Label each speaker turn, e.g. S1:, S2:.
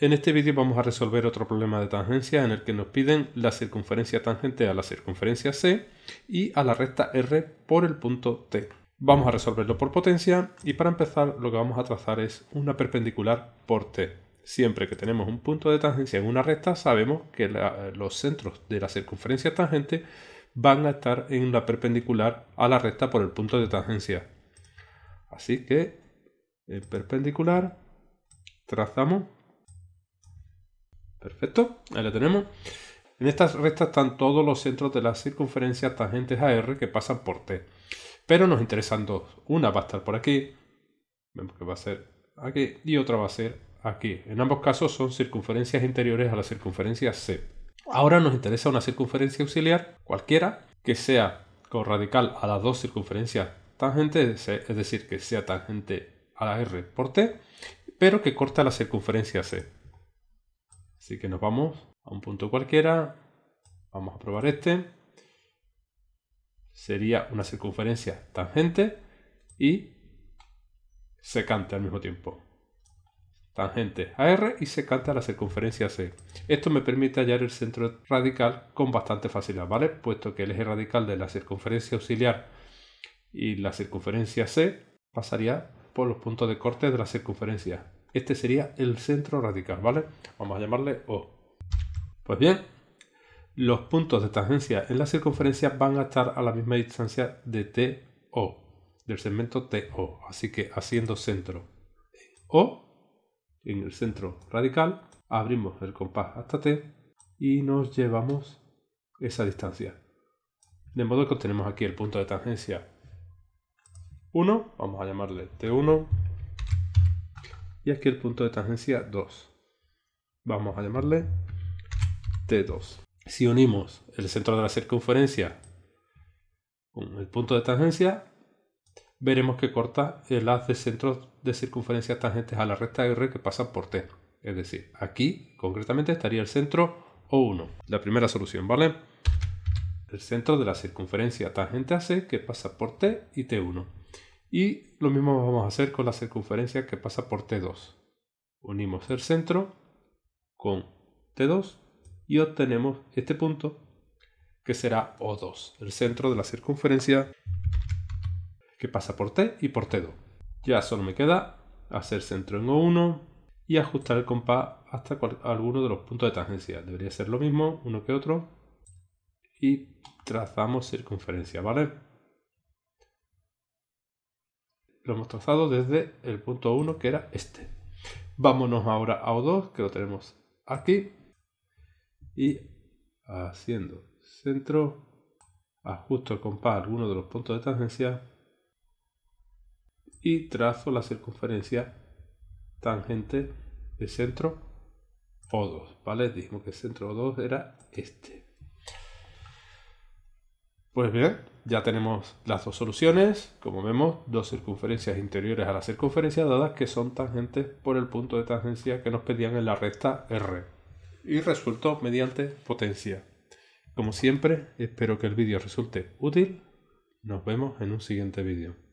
S1: en este vídeo vamos a resolver otro problema de tangencia en el que nos piden la circunferencia tangente a la circunferencia C y a la recta R por el punto T. Vamos a resolverlo por potencia y para empezar lo que vamos a trazar es una perpendicular por T. Siempre que tenemos un punto de tangencia en una recta sabemos que los centros de la circunferencia tangente van a estar en la perpendicular a la recta por el punto de tangencia. Así que en perpendicular trazamos Perfecto, ahí lo tenemos. En estas rectas están todos los centros de las circunferencias tangentes a R que pasan por T. Pero nos interesan dos. Una va a estar por aquí, vemos que va a ser aquí, y otra va a ser aquí. En ambos casos son circunferencias interiores a la circunferencia C. Ahora nos interesa una circunferencia auxiliar, cualquiera, que sea con radical a las dos circunferencias tangentes, es decir, que sea tangente a la R por T, pero que corta la circunferencia C. Así que nos vamos a un punto cualquiera. Vamos a probar este. Sería una circunferencia tangente y secante al mismo tiempo. Tangente a R y secante a la circunferencia C. Esto me permite hallar el centro radical con bastante facilidad, ¿vale? Puesto que el eje radical de la circunferencia auxiliar y la circunferencia C pasaría por los puntos de corte de la circunferencia este sería el centro radical, ¿vale? Vamos a llamarle O. Pues bien, los puntos de tangencia en la circunferencia van a estar a la misma distancia de TO, del segmento TO. Así que haciendo centro O, en el centro radical, abrimos el compás hasta T y nos llevamos esa distancia. De modo que obtenemos aquí el punto de tangencia 1, vamos a llamarle T1, y aquí el punto de tangencia 2. Vamos a llamarle T2. Si unimos el centro de la circunferencia con el punto de tangencia, veremos que corta el haz de centros de circunferencia tangentes a la recta R que pasa por T. Es decir, aquí concretamente estaría el centro O1. La primera solución, ¿vale? El centro de la circunferencia tangente a C que pasa por T y T1. Y lo mismo vamos a hacer con la circunferencia que pasa por T2. Unimos el centro con T2 y obtenemos este punto que será O2, el centro de la circunferencia que pasa por T y por T2. Ya solo me queda hacer centro en O1 y ajustar el compás hasta alguno de los puntos de tangencia. Debería ser lo mismo uno que otro. Y trazamos circunferencia, ¿vale? Lo hemos trazado desde el punto 1 que era este. Vámonos ahora a O2 que lo tenemos aquí y haciendo centro ajusto el compás a alguno de los puntos de tangencia y trazo la circunferencia tangente de centro O2, ¿vale? Dijimos que el centro O2 era este. Pues bien, ya tenemos las dos soluciones, como vemos, dos circunferencias interiores a la circunferencia dadas que son tangentes por el punto de tangencia que nos pedían en la recta R. Y resultó mediante potencia. Como siempre, espero que el vídeo resulte útil. Nos vemos en un siguiente vídeo.